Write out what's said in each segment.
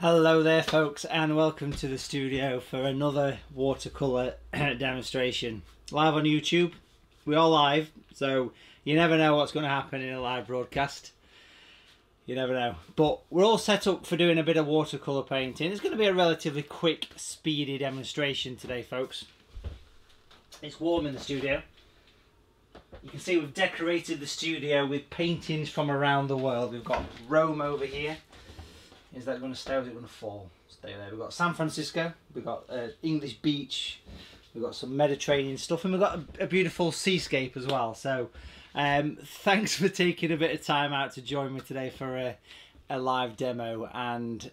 Hello there folks and welcome to the studio for another watercolour demonstration. Live on YouTube, we're all live so you never know what's going to happen in a live broadcast. You never know. But we're all set up for doing a bit of watercolour painting. It's going to be a relatively quick, speedy demonstration today folks. It's warm in the studio. You can see we've decorated the studio with paintings from around the world. We've got Rome over here. Is that going to stay or is it going to fall? Stay there. We've got San Francisco. We've got uh, English beach. We've got some Mediterranean stuff. And we've got a, a beautiful seascape as well. So um, thanks for taking a bit of time out to join me today for a, a live demo. And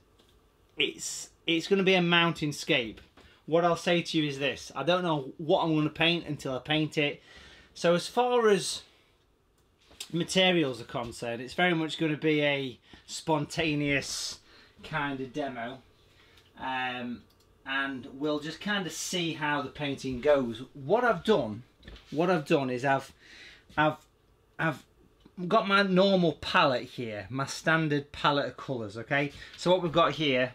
it's, it's going to be a mountainscape. What I'll say to you is this. I don't know what I'm going to paint until I paint it. So as far as materials are concerned, it's very much going to be a spontaneous kind of demo. Um, and we'll just kind of see how the painting goes. What I've done, what I've done is I've, I've, I've got my normal palette here, my standard palette of colours, okay? So what we've got here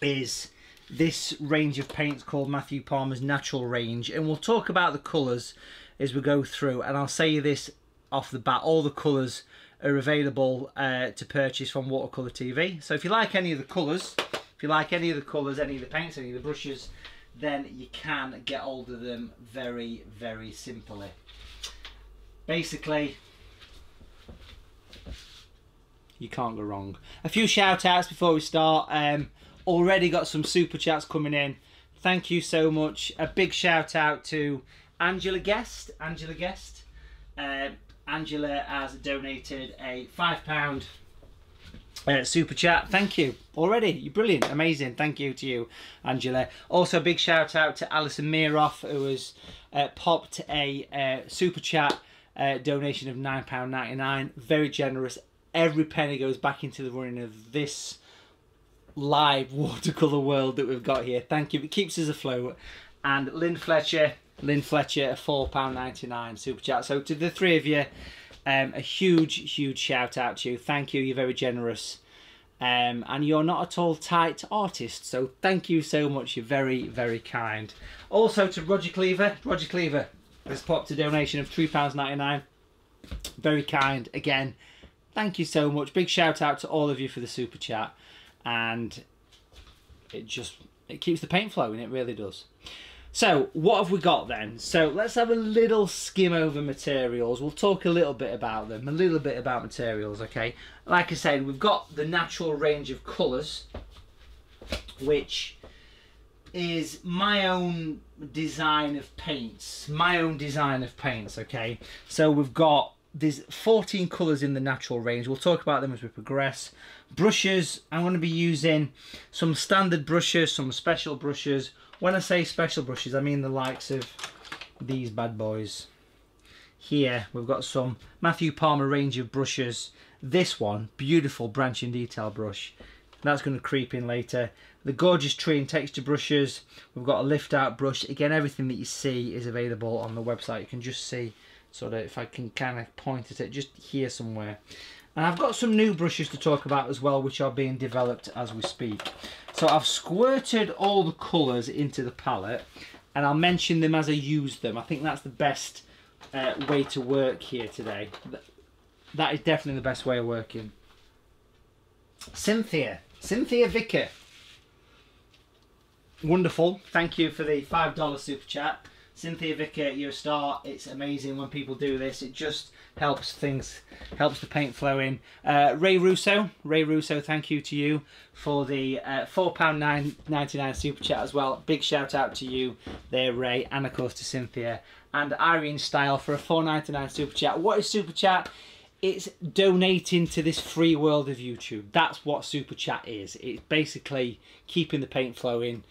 is this range of paints called Matthew Palmer's Natural Range, and we'll talk about the colours as we go through and I'll say this off the bat all the colours are available uh, to purchase from Watercolour TV so if you like any of the colours if you like any of the colours any of the paints any of the brushes then you can get hold of them very very simply basically you can't go wrong a few shout outs before we start um, already got some super chats coming in thank you so much a big shout out to Angela Guest. Angela Guest. Uh, Angela has donated a five pound uh, super chat. Thank you already. You're brilliant, amazing. Thank you to you, Angela. Also, a big shout out to Alison Miroff who has uh, popped a uh, super chat uh, donation of nine pound ninety nine. Very generous. Every penny goes back into the running of this live watercolor world that we've got here. Thank you. It keeps us afloat. And Lynn Fletcher Lynn Fletcher, a £4.99 super chat. So to the three of you, um, a huge, huge shout out to you. Thank you. You're very generous. Um, and you're not at all tight artist. So thank you so much. You're very, very kind. Also to Roger Cleaver. Roger Cleaver has popped a donation of £3.99. Very kind. Again, thank you so much. Big shout out to all of you for the super chat. And it just, it keeps the paint flowing. It really does. So, what have we got then? So, let's have a little skim over materials. We'll talk a little bit about them, a little bit about materials, okay? Like I said, we've got the natural range of colours, which is my own design of paints. My own design of paints, okay? So, we've got there's 14 colours in the natural range. We'll talk about them as we progress. Brushes, I'm going to be using some standard brushes, some special brushes, when I say special brushes, I mean the likes of these bad boys. Here we've got some Matthew Palmer range of brushes. This one, beautiful branching detail brush. That's going to creep in later. The gorgeous tree and texture brushes. We've got a lift out brush. Again, everything that you see is available on the website. You can just see, sort of, if I can kind of point at it, just here somewhere. And I've got some new brushes to talk about as well, which are being developed as we speak. So I've squirted all the colours into the palette and I'll mention them as I use them. I think that's the best uh, way to work here today. That is definitely the best way of working. Cynthia. Cynthia Vicker. Wonderful. Thank you for the $5 super chat. Cynthia Vicker, you're a star. It's amazing when people do this. It just helps things, helps the paint flow in. Uh, Ray Russo, Ray Russo, thank you to you for the uh, £4.99 super chat as well. Big shout out to you there, Ray, and of course to Cynthia. And Irene Style for a $4.99 super chat. What is super chat? It's donating to this free world of YouTube. That's what super chat is. It's basically keeping the paint flowing.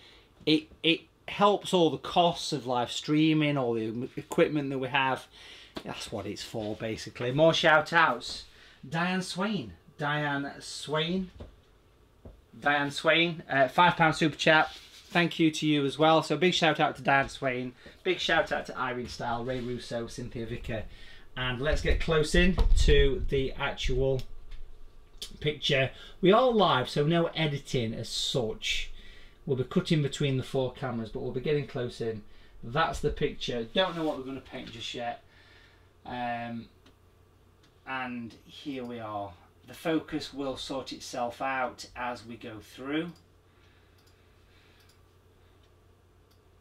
It, it helps all the costs of live streaming, all the equipment that we have that's what it's for, basically. More shout outs. Diane Swain. Diane Swain. Diane Swain. Uh, £5 super chat. Thank you to you as well. So big shout out to Diane Swain. Big shout out to Irene Style, Ray Russo, Cynthia Vicker. And let's get close in to the actual picture. We are live, so no editing as such. We'll be cutting between the four cameras, but we'll be getting close in. That's the picture. Don't know what we're going to paint just yet. Um, and here we are. The focus will sort itself out as we go through.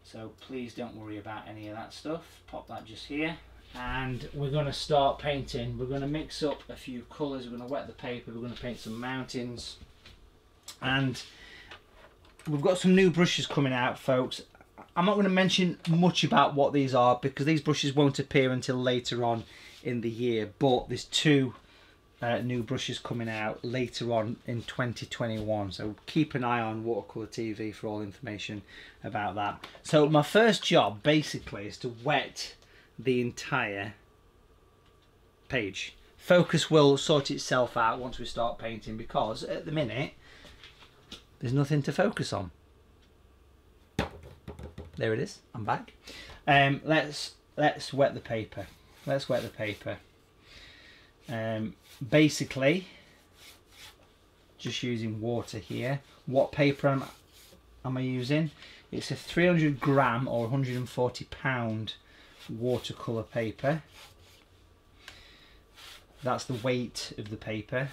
So please don't worry about any of that stuff. Pop that just here. And we're going to start painting. We're going to mix up a few colours. We're going to wet the paper. We're going to paint some mountains. And we've got some new brushes coming out, folks. I'm not going to mention much about what these are because these brushes won't appear until later on in the year. But there's two uh, new brushes coming out later on in 2021 so keep an eye on watercolor tv for all information about that so my first job basically is to wet the entire page focus will sort itself out once we start painting because at the minute there's nothing to focus on there it is i'm back um let's let's wet the paper let's wet the paper um, basically, just using water here. What paper am, am I using? It's a 300 gram or 140 pound watercolor paper. That's the weight of the paper,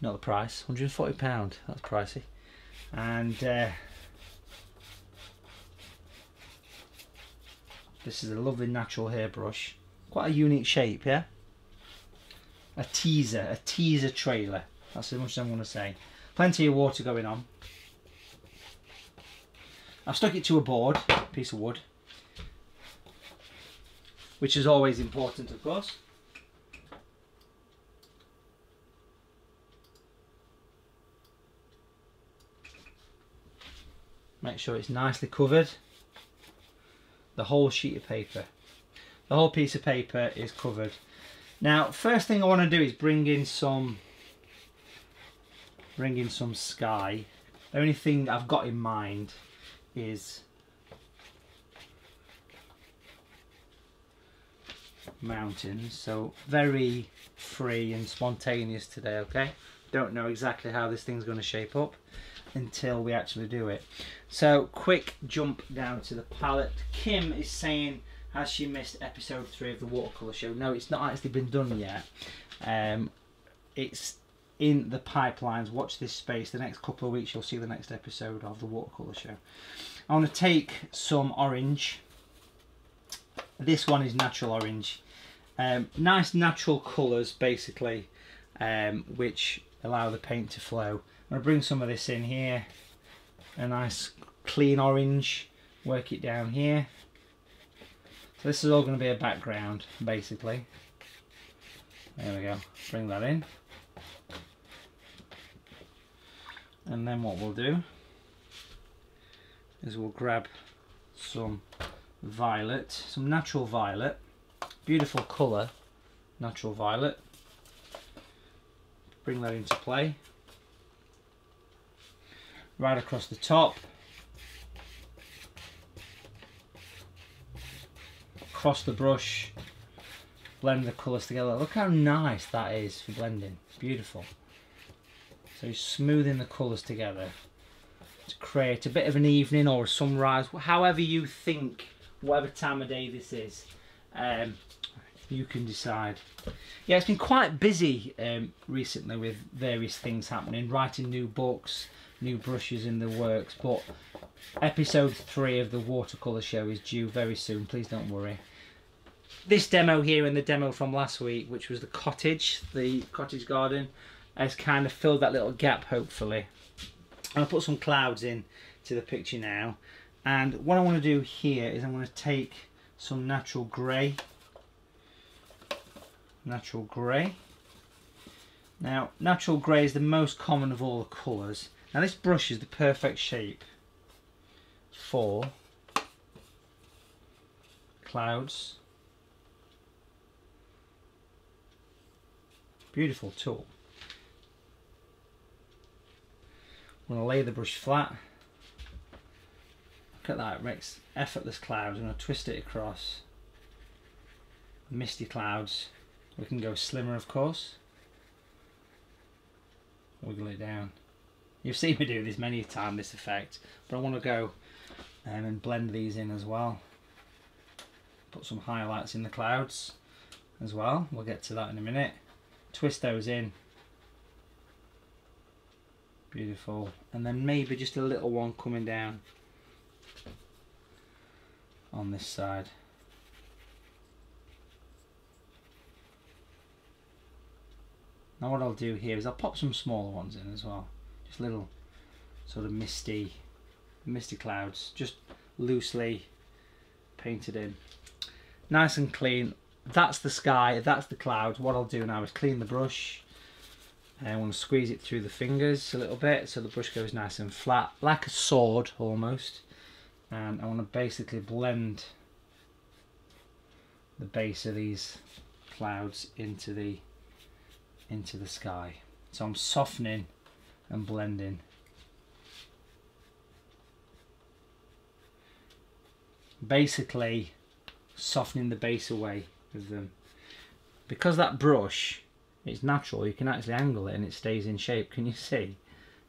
not the price. 140 pound. That's pricey. And uh, this is a lovely natural hairbrush. Quite a unique shape, yeah a teaser, a teaser trailer. That's as much as I'm going to say. Plenty of water going on. I've stuck it to a board, piece of wood, which is always important, of course. Make sure it's nicely covered. The whole sheet of paper. The whole piece of paper is covered now, first thing I want to do is bring in some bring in some sky. The only thing I've got in mind is mountains. So very free and spontaneous today, okay? Don't know exactly how this thing's going to shape up until we actually do it. So quick jump down to the palette. Kim is saying has she missed episode three of the watercolor show? No, it's not actually been done yet. Um, it's in the pipelines. Watch this space. The next couple of weeks, you'll see the next episode of the watercolor show. I want to take some orange. This one is natural orange. Um, nice natural colours, basically, um, which allow the paint to flow. I'm going to bring some of this in here. A nice clean orange. Work it down here. So this is all going to be a background, basically. There we go. Bring that in. And then what we'll do is we'll grab some violet, some natural violet. Beautiful colour, natural violet. Bring that into play. Right across the top. across the brush, blend the colours together. Look how nice that is for blending. Beautiful. So you're smoothing the colours together to create a bit of an evening or a sunrise, however you think, whatever time of day this is. Um, you can decide. Yeah, it's been quite busy um, recently with various things happening, writing new books, new brushes in the works, but episode three of the watercolour show is due very soon, please don't worry this demo here and the demo from last week, which was the cottage, the cottage garden, has kind of filled that little gap, hopefully. I'll put some clouds in to the picture now. And what I want to do here is I'm going to take some natural grey. Natural grey. Now, natural grey is the most common of all the colours. Now this brush is the perfect shape for clouds Beautiful tool. I'm going to lay the brush flat. Look at that, it makes effortless clouds. I'm going to twist it across. Misty clouds. We can go slimmer, of course. wiggle it down. You've seen me do this many a time, this effect, but I want to go um, and blend these in as well. Put some highlights in the clouds as well. We'll get to that in a minute. Twist those in. Beautiful. And then maybe just a little one coming down on this side. Now what I'll do here is I'll pop some smaller ones in as well. Just little sort of misty, misty clouds, just loosely painted in. Nice and clean. That's the sky, that's the clouds. What I'll do now is clean the brush. And I want to squeeze it through the fingers a little bit so the brush goes nice and flat, like a sword almost. And I want to basically blend the base of these clouds into the into the sky. So I'm softening and blending. Basically softening the base away them. Because that brush is natural, you can actually angle it and it stays in shape. Can you see?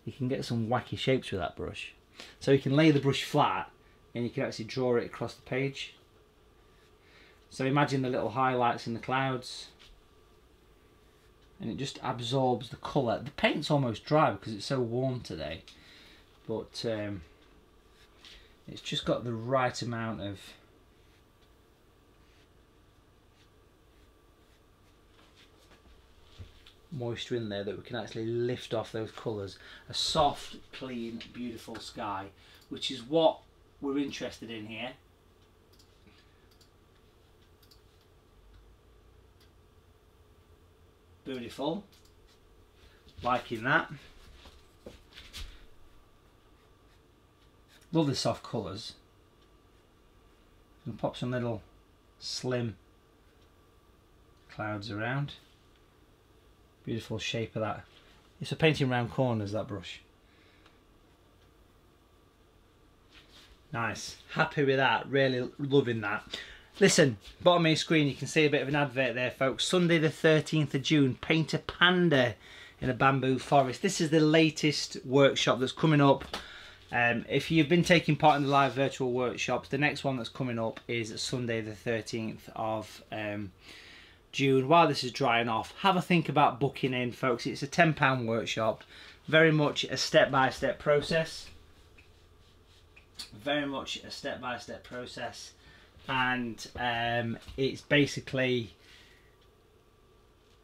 You can get some wacky shapes with that brush. So you can lay the brush flat and you can actually draw it across the page. So imagine the little highlights in the clouds and it just absorbs the colour. The paint's almost dry because it's so warm today, but um, it's just got the right amount of moisture in there that we can actually lift off those colours. A soft, clean, beautiful sky, which is what we're interested in here. Beautiful. Liking that. Love the soft colours. And pop some little slim clouds around. Beautiful shape of that. It's for painting round corners, that brush. Nice. Happy with that. Really loving that. Listen, bottom of your screen, you can see a bit of an advert there, folks. Sunday the 13th of June, Paint a Panda in a bamboo forest. This is the latest workshop that's coming up. Um, if you've been taking part in the live virtual workshops, the next one that's coming up is Sunday the 13th of um, June. While this is drying off, have a think about booking in, folks. It's a £10 workshop. Very much a step-by-step -step process. Very much a step-by-step -step process and um, it's basically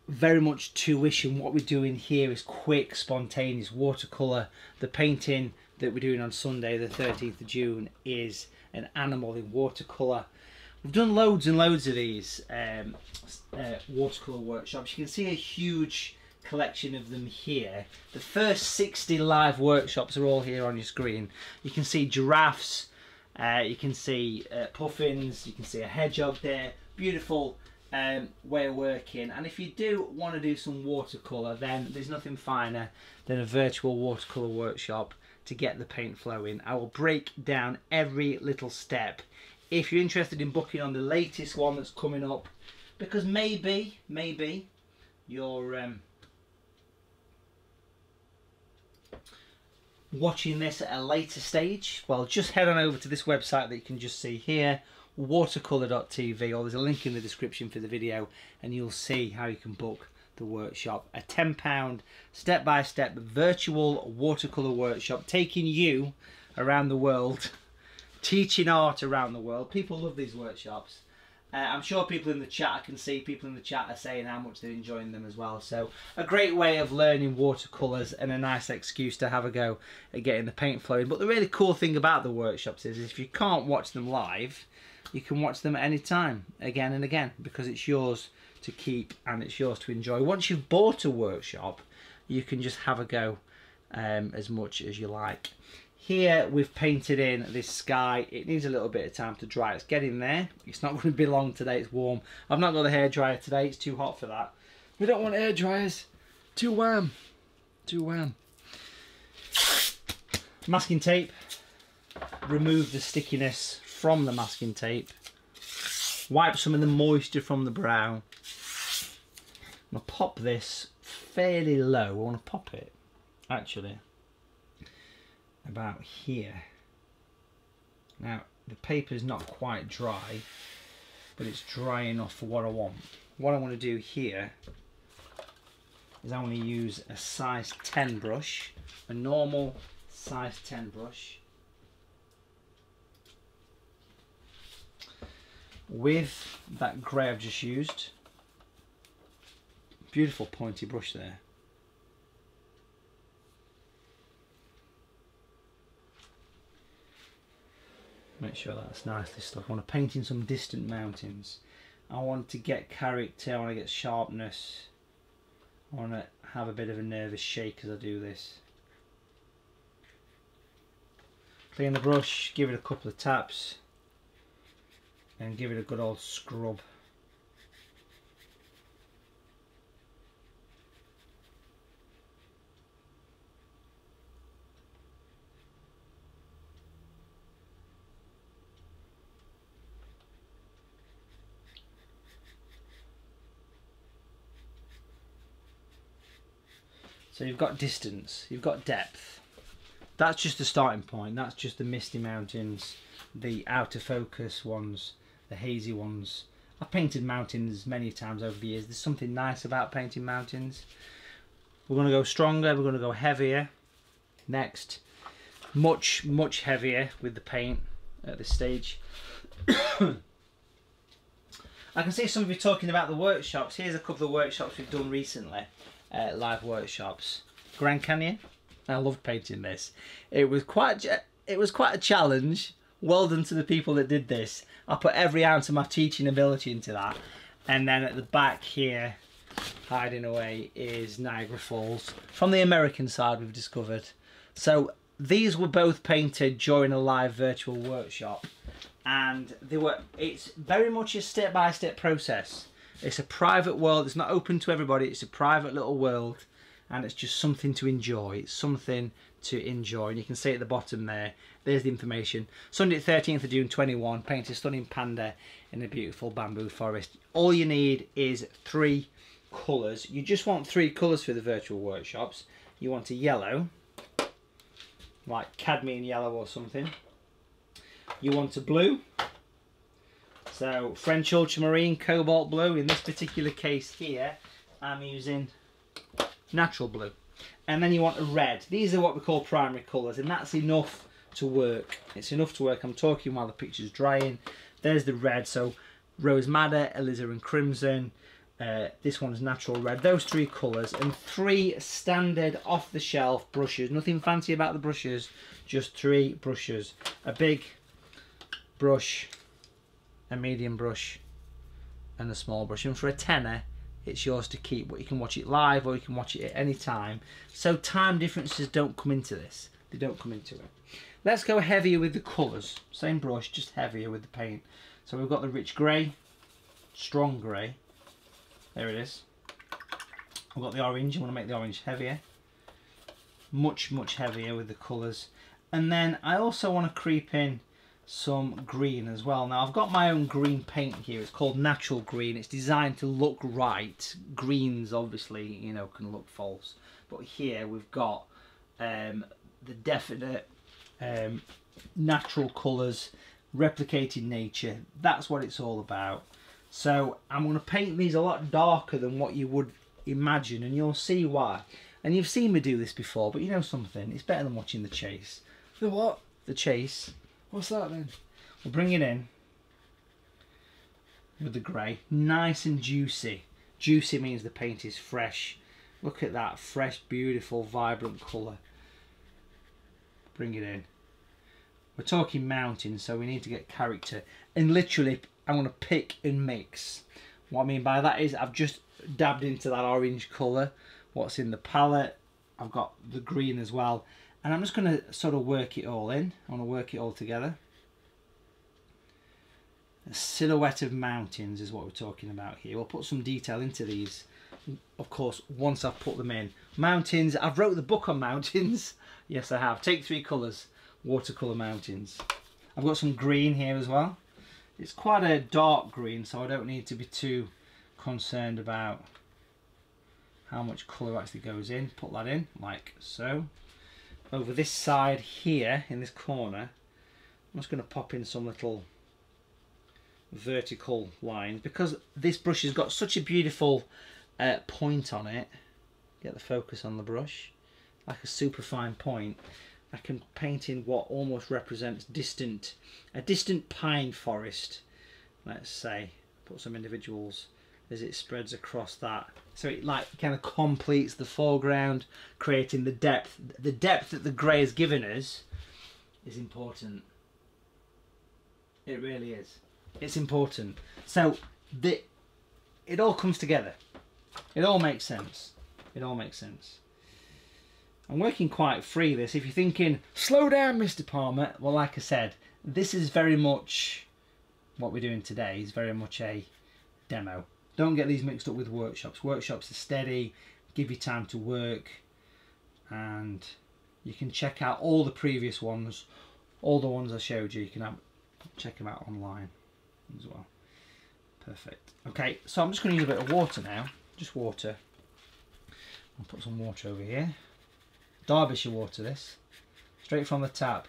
very much tuition. What we're doing here is quick, spontaneous watercolour. The painting that we're doing on Sunday, the 13th of June, is an animal in watercolour. We've done loads and loads of these um, uh, watercolour workshops. You can see a huge collection of them here. The first 60 live workshops are all here on your screen. You can see giraffes, uh, you can see uh, puffins, you can see a hedgehog there. Beautiful um, way of working. And if you do want to do some watercolour, then there's nothing finer than a virtual watercolour workshop to get the paint flowing. I will break down every little step. If you're interested in booking on the latest one that's coming up, because maybe, maybe, you're um, watching this at a later stage, well, just head on over to this website that you can just see here, watercolour.tv, or there's a link in the description for the video, and you'll see how you can book the workshop. A £10 step-by-step virtual watercolour workshop taking you around the world, teaching art around the world. People love these workshops. Uh, I'm sure people in the chat, I can see people in the chat are saying how much they're enjoying them as well. So a great way of learning watercolours and a nice excuse to have a go at getting the paint flowing. But the really cool thing about the workshops is if you can't watch them live, you can watch them at any time, again and again, because it's yours to keep and it's yours to enjoy. Once you've bought a workshop, you can just have a go um, as much as you like. Here we've painted in this sky. It needs a little bit of time to dry. It's getting there. It's not going to be long today. It's warm. I've not got a hair dryer today. It's too hot for that. We don't want air dryers. Too warm. Too warm. Masking tape. Remove the stickiness from the masking tape. Wipe some of the moisture from the brow. I'm going to pop this fairly low. I want to pop it actually about here. Now the paper is not quite dry, but it's dry enough for what I want. What I want to do here is I want to use a size 10 brush, a normal size 10 brush with that grey I've just used. Beautiful pointy brush there. Make sure that's nicely stuck. I want to paint in some distant mountains. I want to get character, I want to get sharpness. I want to have a bit of a nervous shake as I do this. Clean the brush, give it a couple of taps and give it a good old scrub. So you've got distance, you've got depth. That's just the starting point. That's just the misty mountains, the out of focus ones, the hazy ones. I've painted mountains many times over the years. There's something nice about painting mountains. We're going to go stronger, we're going to go heavier. Next, much, much heavier with the paint at this stage. I can see some of you talking about the workshops. Here's a couple of workshops we've done recently uh, live workshops. Grand Canyon. I loved painting this. It was quite it was quite a challenge. Well done to the people that did this. I put every ounce of my teaching ability into that. And then at the back here, hiding away, is Niagara Falls. From the American side, we've discovered. So these were both painted during a live virtual workshop. And they were. It's very much a step-by-step -step process. It's a private world. It's not open to everybody. It's a private little world, and it's just something to enjoy. It's something to enjoy. And you can see at the bottom there. There's the information. Sunday, 13th of June, 21. Paint a stunning panda in a beautiful bamboo forest. All you need is three colours. You just want three colours for the virtual workshops. You want a yellow, like cadmium yellow or something. You want a blue, so French ultramarine, cobalt blue. In this particular case here, I'm using natural blue. And then you want a red. These are what we call primary colours and that's enough to work. It's enough to work. I'm talking while the picture's drying. There's the red. So rose madder, alizarin crimson. Uh, this one's natural red. Those three colours and three standard off-the-shelf brushes. Nothing fancy about the brushes. Just three brushes. A big brush a medium brush and a small brush. And for a tenner it's yours to keep but you can watch it live or you can watch it at any time. So time differences don't come into this. They don't come into it. Let's go heavier with the colours. Same brush just heavier with the paint. So we've got the rich grey strong grey. There it is. I've got the orange. I want to make the orange heavier? Much much heavier with the colours. And then I also want to creep in some green as well. Now I've got my own green paint here. It's called natural green. It's designed to look right. Greens obviously, you know, can look false. But here we've got um, the definite um, natural colours, replicating nature. That's what it's all about. So I'm going to paint these a lot darker than what you would imagine and you'll see why. And you've seen me do this before, but you know something, it's better than watching The Chase. The what? The Chase. What's that then? We'll bring it in with the grey. Nice and juicy. Juicy means the paint is fresh. Look at that fresh, beautiful, vibrant colour. Bring it in. We're talking mountains, so we need to get character. And literally, I'm going to pick and mix. What I mean by that is I've just dabbed into that orange colour. What's in the palette. I've got the green as well. And I'm just going to sort of work it all in. I want to work it all together. A silhouette of mountains is what we're talking about here. We'll put some detail into these, of course, once I've put them in. Mountains, I've wrote the book on mountains. yes, I have. Take three colours, watercolour mountains. I've got some green here as well. It's quite a dark green, so I don't need to be too concerned about how much colour actually goes in. Put that in like so. Over this side here in this corner, I'm just going to pop in some little vertical lines because this brush has got such a beautiful uh, point on it. Get the focus on the brush, like a super fine point. I can paint in what almost represents distant, a distant pine forest, let's say. Put some individuals as it spreads across that. So it like kind of completes the foreground, creating the depth. The depth that the grey has given us is important. It really is. It's important. So the it all comes together. It all makes sense. It all makes sense. I'm working quite free this. If you're thinking, slow down, Mr. Palmer, well, like I said, this is very much what we're doing today is very much a demo. Don't get these mixed up with workshops. Workshops are steady, give you time to work, and you can check out all the previous ones, all the ones I showed you. You can have, check them out online as well. Perfect. Okay, so I'm just going to use a bit of water now. Just water. I'll put some water over here. Derbyshire water this. Straight from the tap.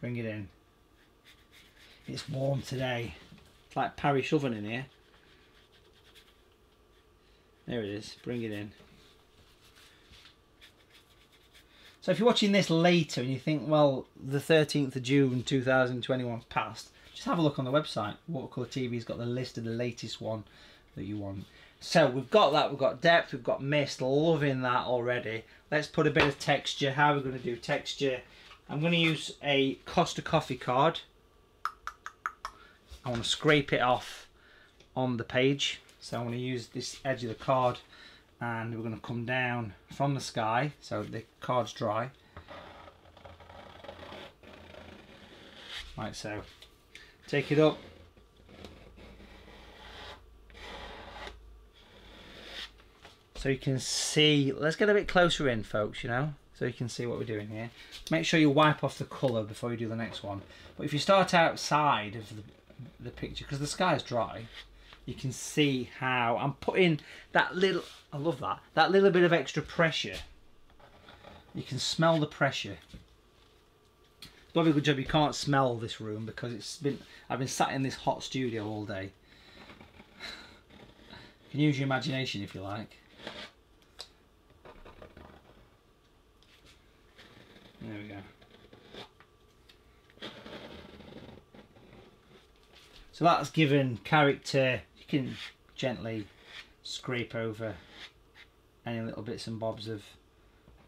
Bring it in. It's warm today. It's like parish oven in here. There it is. Bring it in. So if you're watching this later and you think, well, the 13th of June 2021 passed, just have a look on the website. Watercolour TV's got the list of the latest one that you want. So we've got that, we've got depth, we've got mist, loving that already. Let's put a bit of texture. How are we going to do texture? I'm going to use a Costa coffee card. I want to scrape it off on the page. So I'm going to use this edge of the card and we're going to come down from the sky so the card's dry. Like so. Take it up. So you can see, let's get a bit closer in folks, you know, so you can see what we're doing here. Make sure you wipe off the colour before you do the next one. But if you start outside of the, the picture, because the sky is dry, you can see how I'm putting that little, I love that, that little bit of extra pressure. You can smell the pressure. Probably good job you can't smell this room because it's been, I've been sat in this hot studio all day. You can use your imagination if you like. There we go. So that's given character, can gently scrape over any little bits and bobs of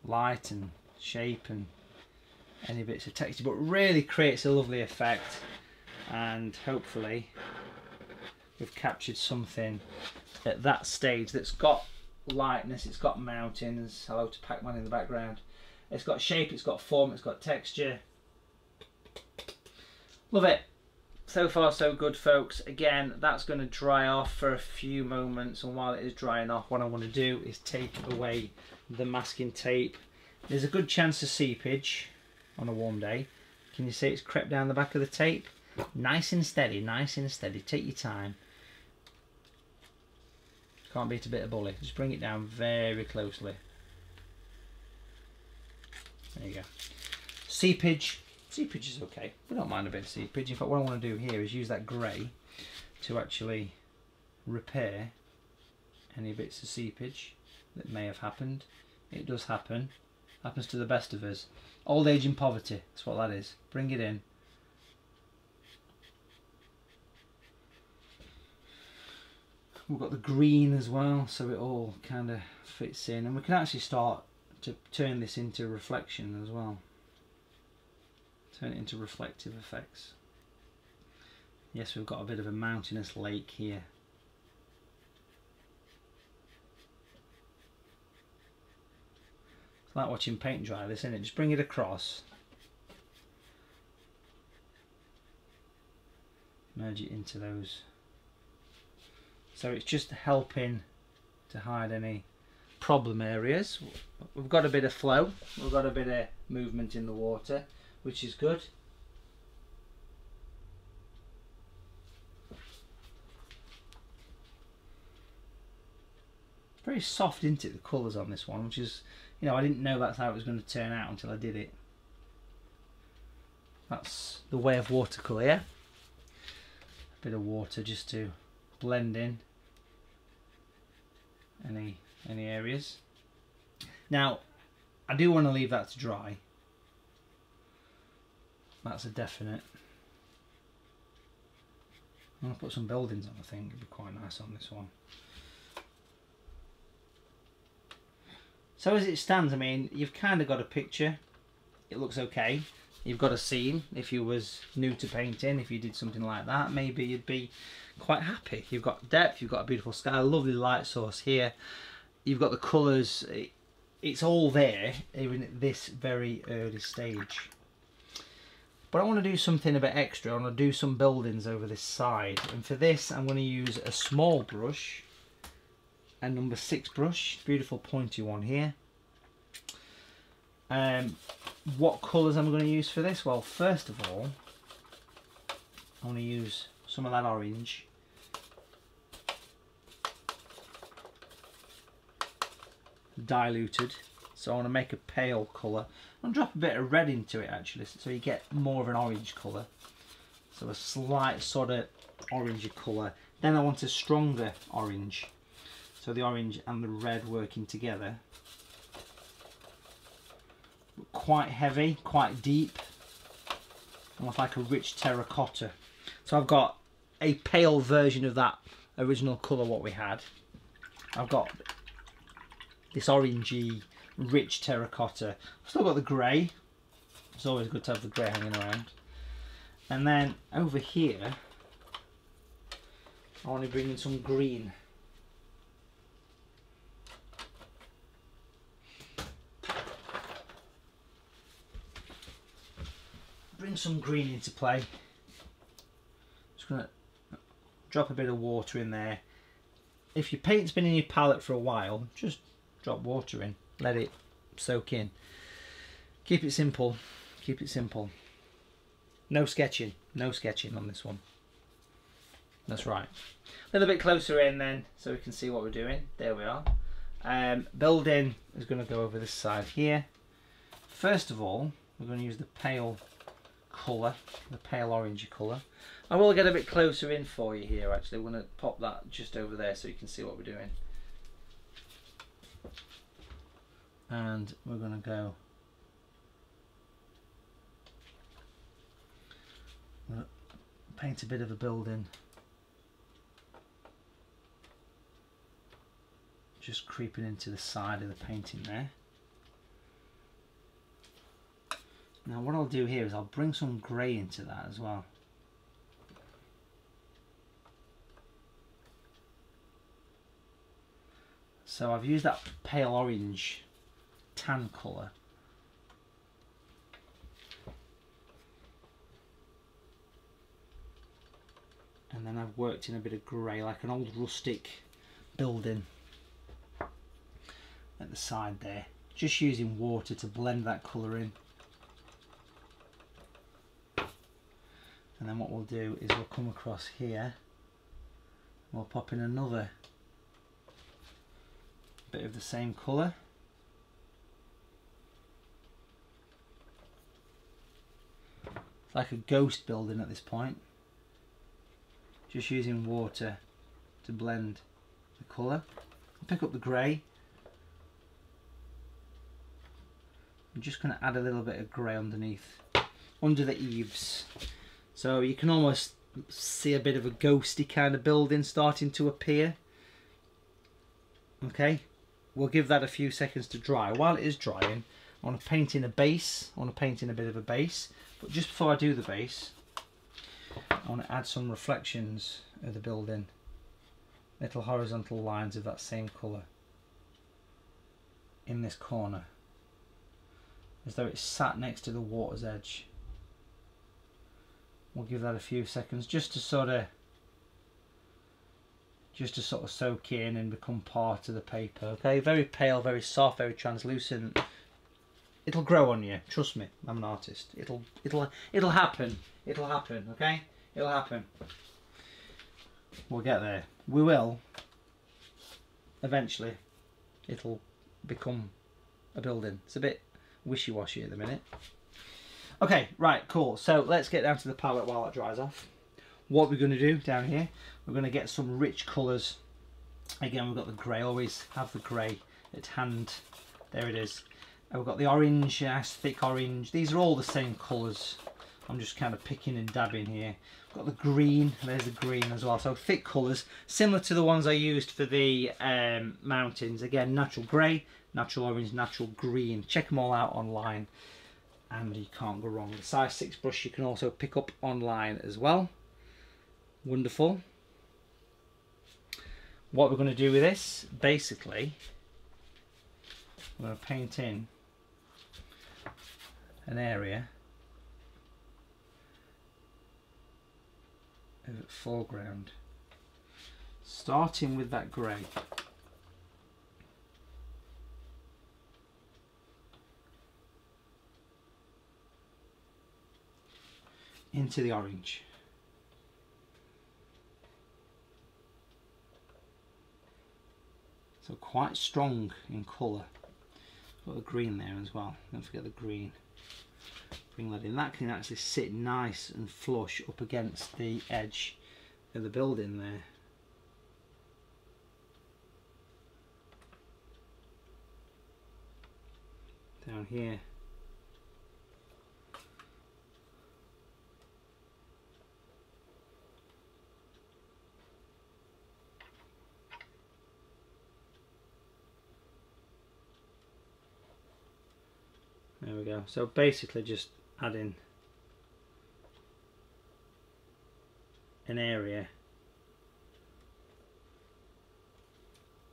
light and shape and any bits of texture but really creates a lovely effect and hopefully we've captured something at that stage that's got lightness, it's got mountains, hello to Pac-Man in the background, it's got shape, it's got form, it's got texture. Love it. So far so good folks. Again, that's going to dry off for a few moments and while it is drying off what I want to do is take away the masking tape. There's a good chance of seepage on a warm day. Can you see it's crept down the back of the tape? Nice and steady, nice and steady. Take your time. Can't beat a bit of bully. Just bring it down very closely. There you go. Seepage. Seepage is okay. We don't mind a bit of seepage. In fact, what I want to do here is use that grey to actually repair any bits of seepage that may have happened. It does happen. Happens to the best of us. Old age and poverty. That's what that is. Bring it in. We've got the green as well, so it all kind of fits in. And we can actually start to turn this into reflection as well. Turn it into reflective effects. Yes, we've got a bit of a mountainous lake here. It's like watching paint dry this, isn't it? Just bring it across. Merge it into those. So it's just helping to hide any problem areas. We've got a bit of flow, we've got a bit of movement in the water, which is good. very soft, isn't it, the colours on this one, which is, you know, I didn't know that's how it was going to turn out until I did it. That's the way of watercolour, yeah? A bit of water just to blend in any any areas. Now, I do want to leave that to dry. That's a definite. I'm going to put some buildings on, I think. It'd be quite nice on this one. So as it stands, I mean, you've kind of got a picture. It looks okay. You've got a scene. If you was new to painting, if you did something like that, maybe you'd be quite happy. You've got depth, you've got a beautiful sky, a lovely light source here. You've got the colours. It's all there, even at this very early stage. But I want to do something a bit extra. I want to do some buildings over this side. And for this, I'm going to use a small brush and number six brush, beautiful pointy one here. Um, what colours am I'm going to use for this? Well, first of all, I want to use some of that orange. Diluted. So I want to make a pale colour. I'll drop a bit of red into it actually, so you get more of an orange colour. So a slight sort of orangey colour. Then I want a stronger orange. So the orange and the red working together. Quite heavy, quite deep. Almost like a rich terracotta. So I've got a pale version of that original colour what we had. I've got this orangey, rich terracotta. I've still got the grey. It's always good to have the grey hanging around. And then over here, I want to bring in some green. bring some green into play. Just gonna drop a bit of water in there. If your paint's been in your palette for a while, just drop water in. Let it soak in. Keep it simple. Keep it simple. No sketching. No sketching on this one. That's right. A little bit closer in then so we can see what we're doing. There we are. Um, building is going to go over this side here. First of all, we're going to use the pale colour, the pale orangey colour. I will get a bit closer in for you here actually. I'm going to pop that just over there so you can see what we're doing. And we're going to go paint a bit of a building. Just creeping into the side of the painting there. Now what I'll do here is I'll bring some grey into that as well. So I've used that pale orange tan colour. And then I've worked in a bit of grey, like an old rustic building at the side there. Just using water to blend that colour in. and then what we'll do is we'll come across here we'll pop in another bit of the same colour like a ghost building at this point just using water to blend the colour pick up the grey I'm just going to add a little bit of grey underneath under the eaves so you can almost see a bit of a ghosty kind of building starting to appear. Okay, we'll give that a few seconds to dry. While it is drying, I want to paint in a base. I want to paint in a bit of a base. But just before I do the base, I want to add some reflections of the building. Little horizontal lines of that same colour in this corner. As though it's sat next to the water's edge. We'll give that a few seconds just to sort of just to sort of soak in and become part of the paper. Okay, very pale, very soft, very translucent. It'll grow on you. Trust me, I'm an artist. It'll it'll it'll happen. It'll happen. Okay, it'll happen. We'll get there. We will. Eventually. it'll become a building. It's a bit wishy-washy at the minute. Okay, right, cool. So let's get down to the palette while it dries off. What we're going to do down here, we're going to get some rich colours. Again, we've got the grey, always have the grey at hand. There it is. And we've got the orange, nice thick orange. These are all the same colours. I'm just kind of picking and dabbing here. Got the green, there's the green as well. So thick colours, similar to the ones I used for the um, mountains. Again, natural grey, natural orange, natural green. Check them all out online and you can't go wrong. The size 6 brush you can also pick up online as well. Wonderful. What we're going to do with this, basically, we're going to paint in an area of foreground starting with that grey. Into the orange. So quite strong in colour. Got the green there as well. Don't forget the green bring that in. That can actually sit nice and flush up against the edge of the building there. Down here. There we go. So basically just adding an area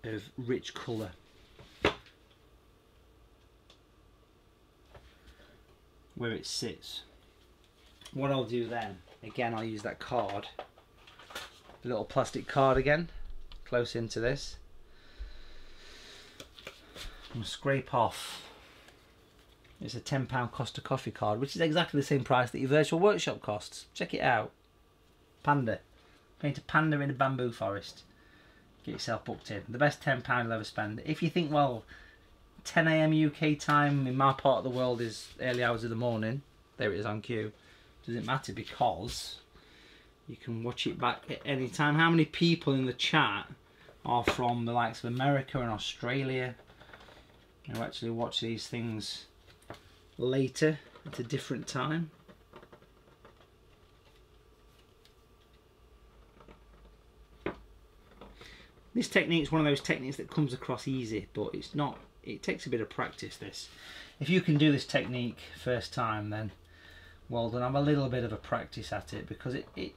of rich colour. where it sits. What I'll do then, again I'll use that card, a little plastic card again, close into this, and scrape off it's a £10 Costa Coffee card, which is exactly the same price that your virtual workshop costs. Check it out. Panda. Paint a panda in a bamboo forest. Get yourself booked in. The best £10 you'll ever spend. If you think, well, 10am UK time in my part of the world is early hours of the morning, there it is on cue. Doesn't matter because you can watch it back at any time. How many people in the chat are from the likes of America and Australia who actually watch these things later at a different time. This technique is one of those techniques that comes across easy, but it's not, it takes a bit of practice this. If you can do this technique first time, then well done. I'm a little bit of a practice at it because it, it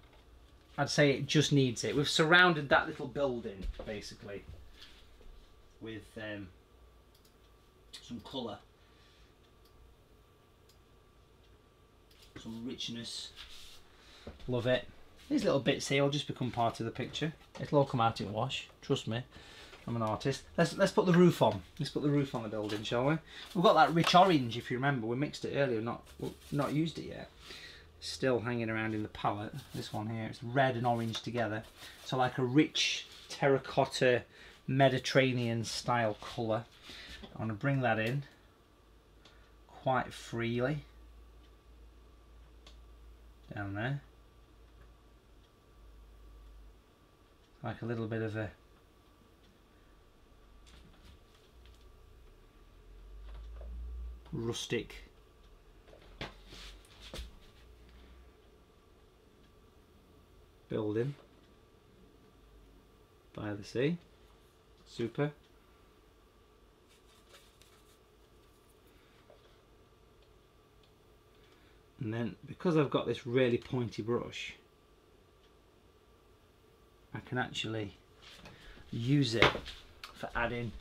I'd say it just needs it. We've surrounded that little building, basically, with um, some colour. Richness. Love it. These little bits here will just become part of the picture. It'll all come out in wash. Trust me. I'm an artist. Let's let's put the roof on. Let's put the roof on the building, shall we? We've got that rich orange, if you remember. We mixed it earlier, not not used it yet. Still hanging around in the palette. This one here, it's red and orange together. So like a rich terracotta Mediterranean style colour. I'm gonna bring that in quite freely down there. Like a little bit of a rustic building by the sea. Super. And then because I've got this really pointy brush I can actually use it for adding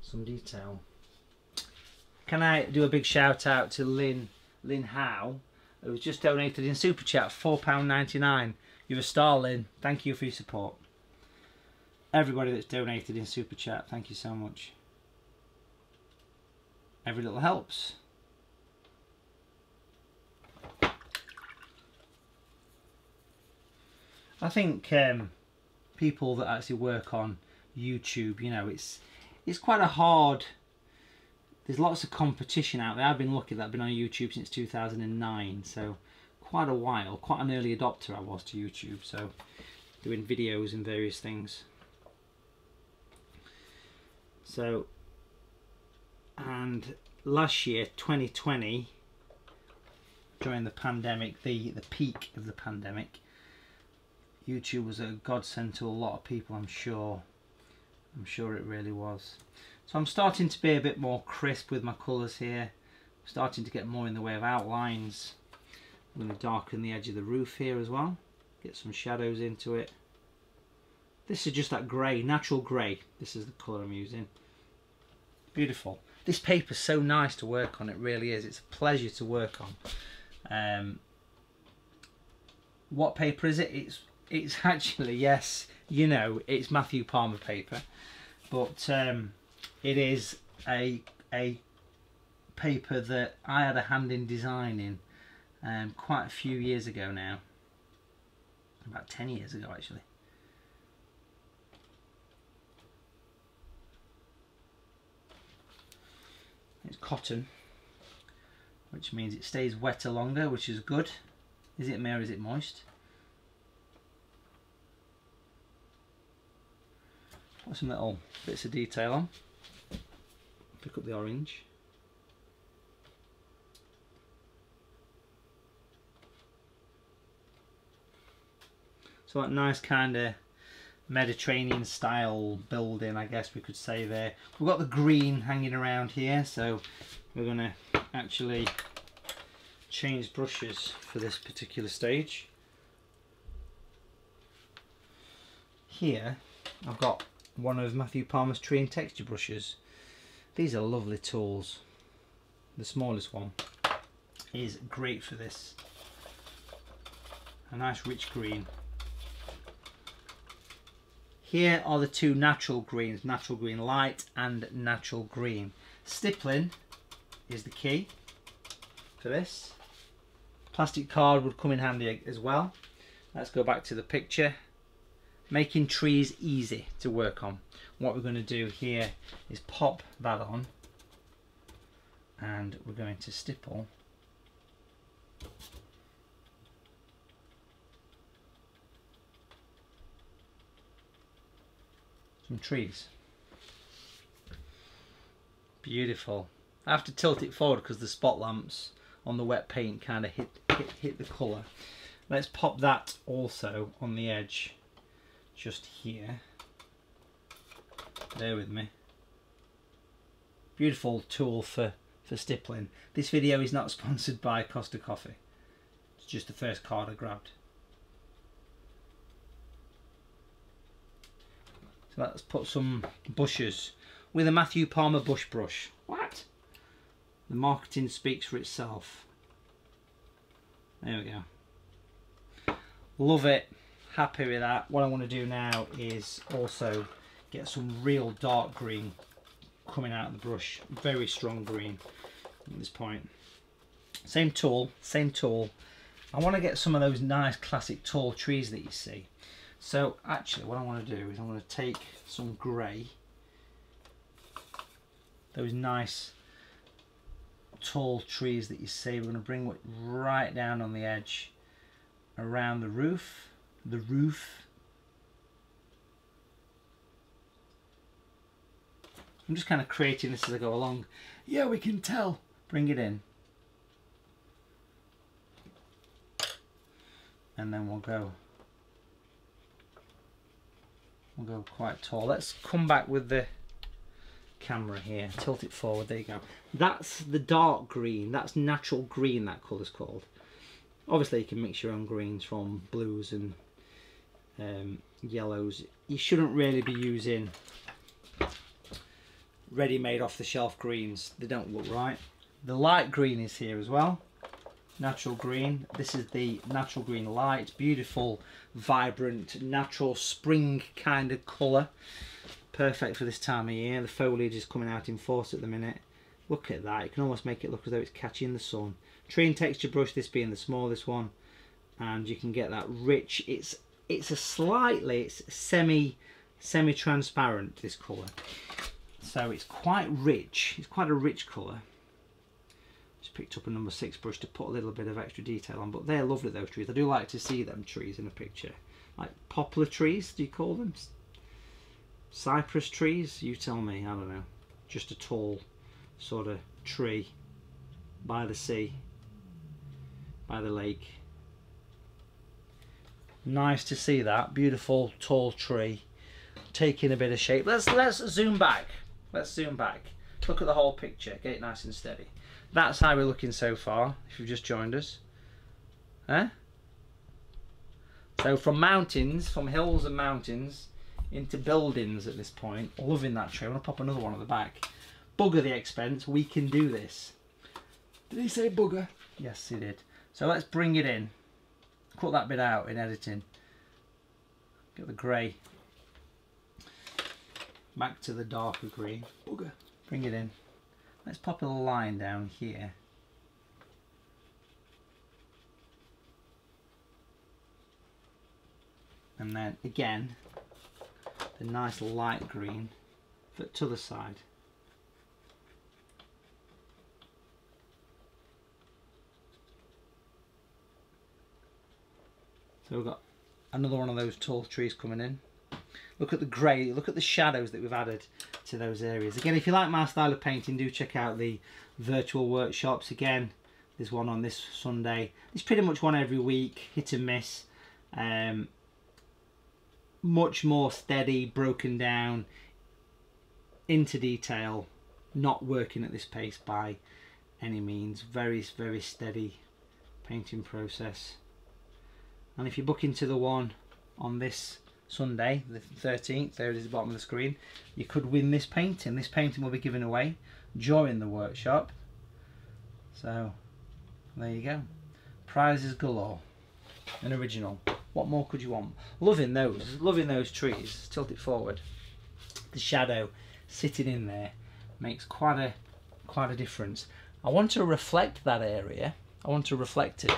some detail. Can I do a big shout out to Lynn Lynn Howe who's just donated in super chat £4.99 you're a star Lynn. Thank you for your support. Everybody that's donated in super chat thank you so much. Every little helps I think um, people that actually work on YouTube, you know, it's it's quite a hard there's lots of competition out there. I've been lucky that I've been on YouTube since 2009, so quite a while. Quite an early adopter I was to YouTube, so doing videos and various things. So, and last year, 2020, during the pandemic, the, the peak of the pandemic, YouTube was a godsend to a lot of people, I'm sure. I'm sure it really was. So I'm starting to be a bit more crisp with my colours here. I'm starting to get more in the way of outlines. I'm going to darken the edge of the roof here as well. Get some shadows into it. This is just that grey, natural grey. This is the colour I'm using. Beautiful. This paper's so nice to work on, it really is. It's a pleasure to work on. Um, what paper is it? It's it's actually, yes, you know, it's Matthew Palmer paper. But um, it is a a paper that I had a hand in designing um, quite a few years ago now. About 10 years ago actually. It's cotton, which means it stays wetter longer, which is good. Is it mere, is it moist? Some little bits of detail on pick up the orange. So that nice kind of Mediterranean style building I guess we could say there. We've got the green hanging around here so we're going to actually change brushes for this particular stage. Here I've got one of Matthew Palmer's tree and texture brushes these are lovely tools. The smallest one is great for this. A nice rich green. Here are the two natural greens, natural green light and natural green. Stippling is the key for this. Plastic card would come in handy as well. Let's go back to the picture. Making trees easy to work on what we're going to do here is pop that on and we're going to stipple some trees. Beautiful. I have to tilt it forward because the spot lamps on the wet paint kind of hit, hit, hit the colour. Let's pop that also on the edge just here. Bear with me. Beautiful tool for, for stippling. This video is not sponsored by Costa Coffee. It's just the first card I grabbed. So let's put some bushes with a Matthew Palmer bush brush. What? The marketing speaks for itself. There we go. Love it. Happy with that. What I want to do now is also get some real dark green coming out of the brush. Very strong green at this point. Same tool same tool. I want to get some of those nice classic tall trees that you see. So actually what I want to do is I want to take some grey those nice tall trees that you see. We're going to bring it right down on the edge around the roof the roof I'm just kind of creating this as I go along. Yeah, we can tell. Bring it in. And then we'll go we'll go quite tall. Let's come back with the camera here. Tilt it forward. There you go. That's the dark green. That's natural green, that colour's called. Obviously, you can mix your own greens from blues and um, yellows. You shouldn't really be using ready-made off-the-shelf greens. They don't look right. The light green is here as well. Natural green. This is the natural green light. Beautiful, vibrant, natural spring kind of colour. Perfect for this time of year. The foliage is coming out in force at the minute. Look at that. You can almost make it look as though it's catching the sun. Tree and texture brush, this being the smallest one. And you can get that rich, it's it's a slightly, it's semi, semi-transparent, this colour. So it's quite rich. It's quite a rich colour. Just picked up a number six brush to put a little bit of extra detail on, but they're lovely those trees. I do like to see them trees in a picture. Like poplar trees, do you call them? Cypress trees? You tell me, I don't know. Just a tall sort of tree by the sea, by the lake. Nice to see that beautiful tall tree taking a bit of shape. Let's let's zoom back. Let's zoom back. Look at the whole picture. Get it nice and steady. That's how we're looking so far. If you've just joined us, huh? So from mountains, from hills and mountains, into buildings at this point. Loving that tree. I'm gonna pop another one at the back. Bugger the expense. We can do this. Did he say bugger? Yes, he did. So let's bring it in. Cut that bit out in editing. Get the grey. Back to the darker green. Bugger. Bring it in. Let's pop a line down here. And then again, the nice light green for to the side. So we've got another one of those tall trees coming in. Look at the grey, look at the shadows that we've added to those areas. Again, if you like my style of painting, do check out the virtual workshops. Again, there's one on this Sunday. There's pretty much one every week, hit and miss. Um, much more steady, broken down, into detail, not working at this pace by any means. Very, very steady painting process. And if you book into the one on this Sunday, the 13th, there it is the bottom of the screen, you could win this painting. This painting will be given away during the workshop. So, there you go. Prizes galore. An original. What more could you want? Loving those, loving those trees. Tilt it forward. The shadow sitting in there makes quite a quite a difference. I want to reflect that area. I want to reflect it.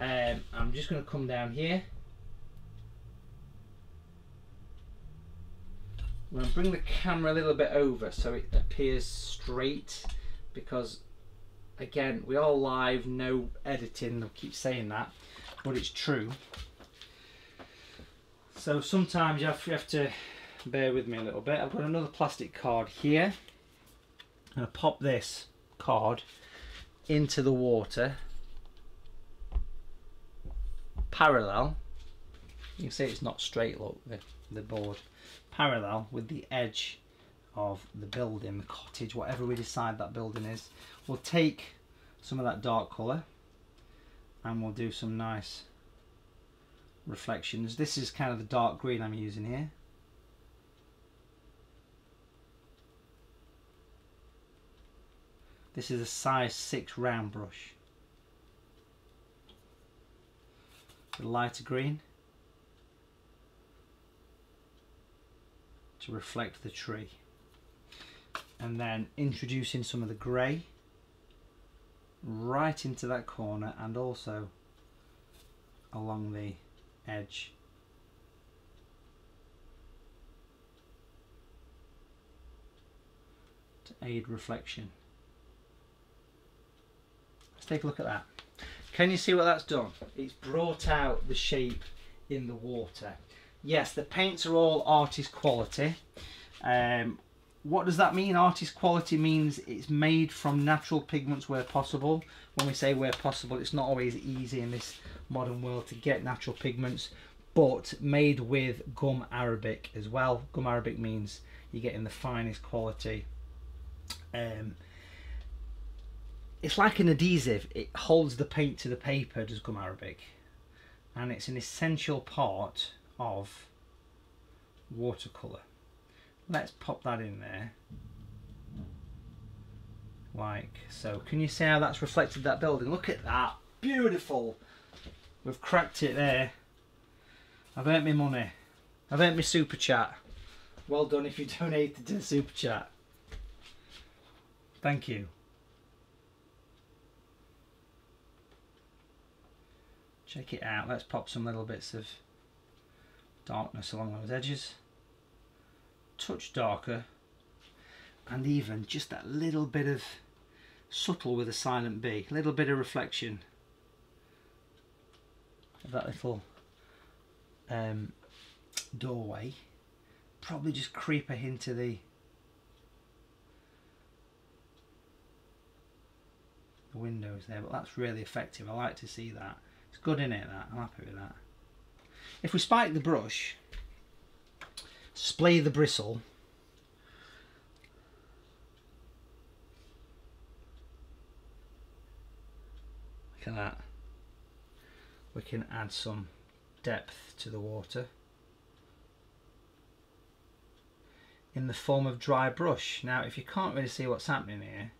Um, I'm just going to come down here. I'm going to bring the camera a little bit over so it appears straight because again we are live no editing I keep saying that but it's true. So sometimes you have, you have to bear with me a little bit. I've got another plastic card here. I'm going to pop this card into the water parallel you can see it's not straight look the, the board parallel with the edge of the building the cottage whatever we decide that building is. We'll take some of that dark colour and we'll do some nice reflections. This is kind of the dark green I'm using here. This is a size 6 round brush the lighter green to reflect the tree. And then introducing some of the grey right into that corner and also along the edge. To aid reflection. Let's take a look at that can you see what that's done? It's brought out the shape in the water. Yes the paints are all artist quality. Um, what does that mean? Artist quality means it's made from natural pigments where possible. When we say where possible it's not always easy in this modern world to get natural pigments but made with gum arabic as well. Gum arabic means you're getting the finest quality um, it's like an adhesive it holds the paint to the paper does gum arabic and it's an essential part of watercolour. Let's pop that in there. Like so. Can you see how that's reflected that building? Look at that. Beautiful. We've cracked it there. I've earned my money. I've earned my super chat. Well done if you donated to the super chat. Thank you. Check it out. Let's pop some little bits of darkness along those edges touch darker and even just that little bit of subtle with a silent B, little bit of reflection of that little um, doorway. Probably just creep a hint of the the windows there, but that's really effective. I like to see that. It's good in it, that. I'm happy with that. If we spike the brush, splay the bristle, look at that. We can add some depth to the water in the form of dry brush. Now if you can't really see what's happening here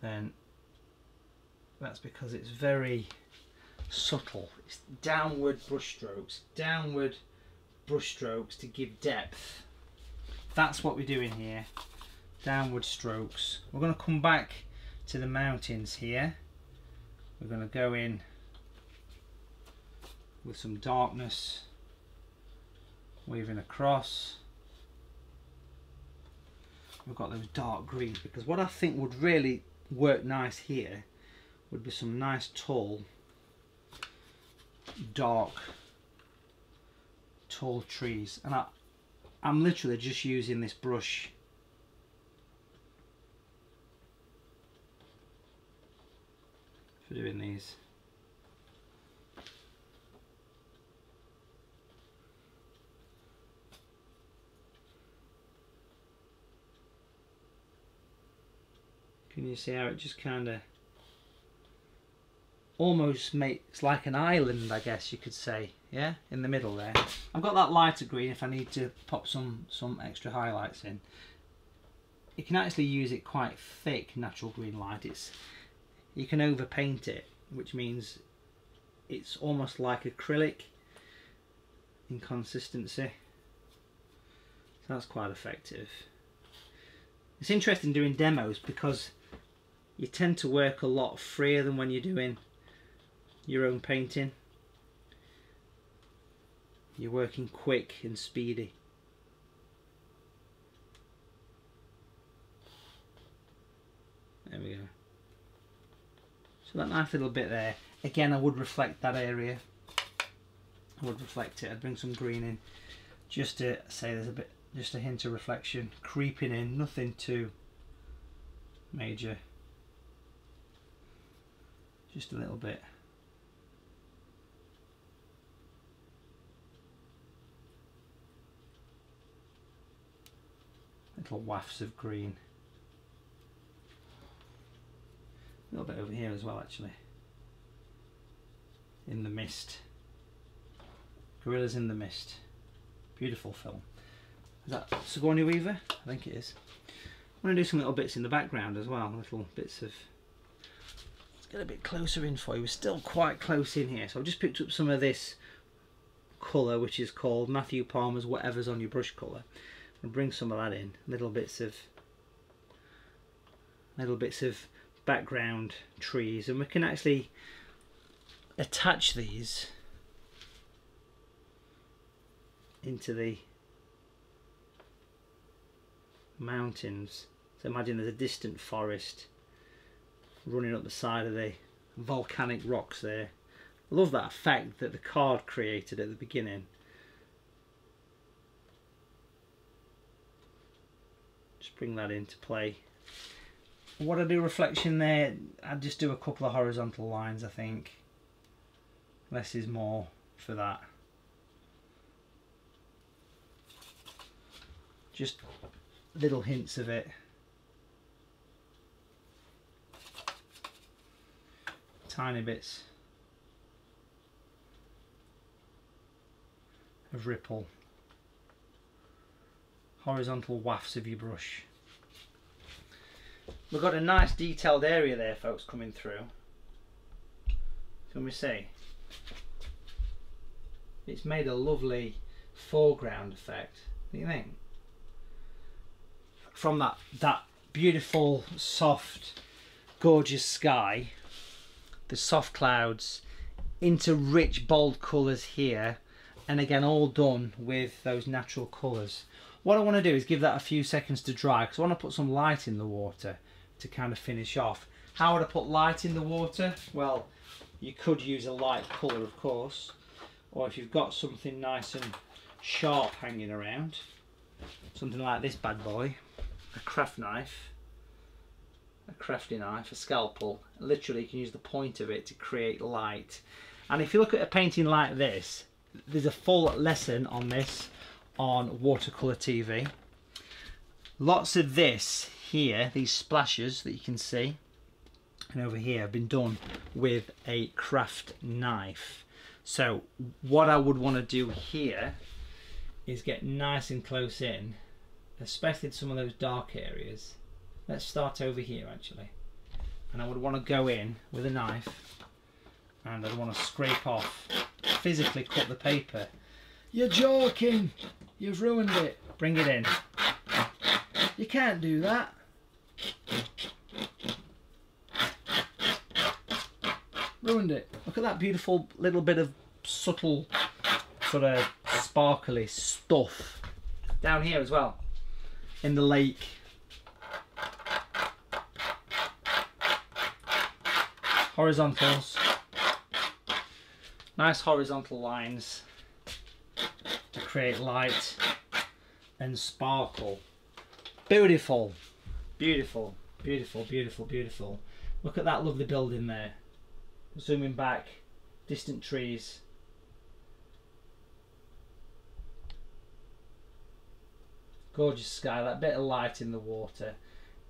then that's because it's very subtle. It's downward brush strokes, downward brush strokes to give depth. That's what we're doing here. Downward strokes. We're going to come back to the mountains here. We're going to go in with some darkness, weaving across. We've got those dark greens because what I think would really work nice here would be some nice tall dark tall trees and I, I'm literally just using this brush. For doing these. Can you see how it just kind of almost makes like an island, I guess you could say. Yeah, in the middle there. I've got that lighter green if I need to pop some some extra highlights in. You can actually use it quite thick natural green light. It's you can overpaint it, which means it's almost like acrylic in consistency. So that's quite effective. It's interesting doing demos because you tend to work a lot freer than when you're doing your own painting. You're working quick and speedy. There we go. So that nice little bit there. Again, I would reflect that area. I would reflect it. I'd bring some green in just to say there's a bit, just a hint of reflection creeping in. Nothing too major. Just a little bit. Little wafts of green. A little bit over here as well actually. In the Mist. Gorillas in the Mist. Beautiful film. Is that Sigourney Weaver? I think it is. I'm going to do some little bits in the background as well. Little bits of... Let's get a bit closer in for you. We're still quite close in here. So I've just picked up some of this colour which is called Matthew Palmer's Whatever's on Your Brush Colour and bring some of that in. Little bits of little bits of background trees. And we can actually attach these into the mountains. So imagine there's a distant forest running up the side of the volcanic rocks there. I love that effect that the card created at the beginning bring that into play. What I do reflection there, I just do a couple of horizontal lines I think. Less is more for that. Just little hints of it. Tiny bits of ripple horizontal wafts of your brush. We've got a nice detailed area there folks coming through. Can we see? It's made a lovely foreground effect. What do you think? From that, that beautiful, soft, gorgeous sky, the soft clouds, into rich, bold colours here, and again all done with those natural colours. What I want to do is give that a few seconds to dry because I want to put some light in the water to kind of finish off. How would I put light in the water? Well, you could use a light colour, of course, or if you've got something nice and sharp hanging around, something like this bad boy, a craft knife, a crafty knife, a scalpel. Literally, you can use the point of it to create light. And if you look at a painting like this, there's a full lesson on this on watercolour TV. Lots of this here, these splashes that you can see, and over here have been done with a craft knife. So what I would want to do here is get nice and close in, especially in some of those dark areas. Let's start over here actually. And I would want to go in with a knife and I'd want to scrape off, physically cut the paper. You're joking. You've ruined it. Bring it in. You can't do that. Ruined it. Look at that beautiful little bit of subtle, sort of sparkly stuff down here as well in the lake. Horizontals. Nice horizontal lines to create light and sparkle. Beautiful, beautiful, beautiful, beautiful, beautiful. Look at that lovely building there. Zooming back, distant trees. Gorgeous sky, that bit of light in the water.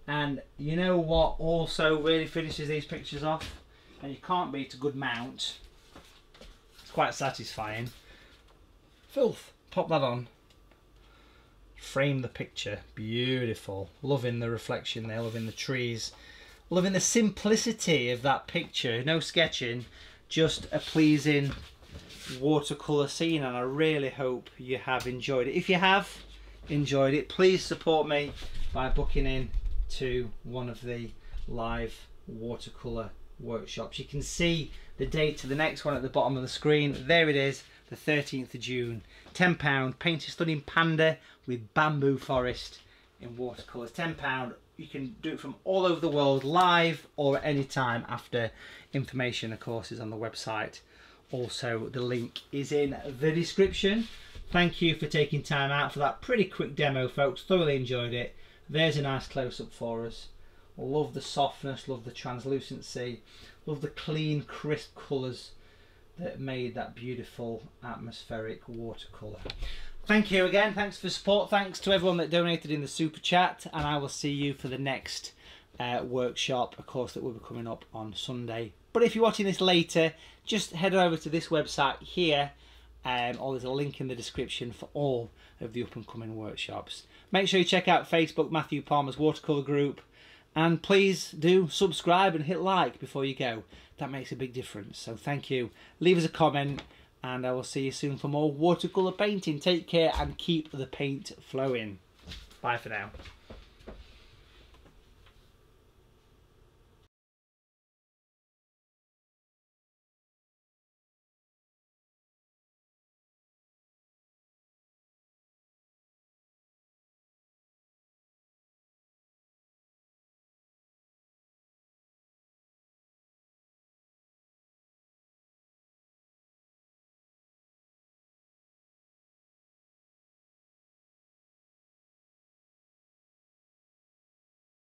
And you know what also really finishes these pictures off? And you can't beat a good mount. It's quite satisfying. Filth. Pop that on. Frame the picture. Beautiful. Loving the reflection there, loving the trees. Loving the simplicity of that picture. No sketching, just a pleasing watercolour scene. And I really hope you have enjoyed it. If you have enjoyed it, please support me by booking in to one of the live watercolour workshops. You can see the date of the next one at the bottom of the screen. There it is, the 13th of June. £10, painted stunning panda with bamboo forest in watercolours. £10. You can do it from all over the world, live or at any time after. Information, of course, is on the website. Also, the link is in the description. Thank you for taking time out for that pretty quick demo, folks. Thoroughly enjoyed it. There's a nice close-up for us. Love the softness, love the translucency, love the clean, crisp colours that made that beautiful atmospheric watercolour. Thank you again. Thanks for support. Thanks to everyone that donated in the super chat, and I will see you for the next uh, workshop, of course, that will be coming up on Sunday. But if you're watching this later, just head over to this website here, um, or there's a link in the description for all of the up and coming workshops. Make sure you check out Facebook Matthew Palmer's Watercolour Group, and please do subscribe and hit like before you go. That makes a big difference. So thank you. Leave us a comment and I will see you soon for more watercolour painting. Take care and keep the paint flowing. Bye for now.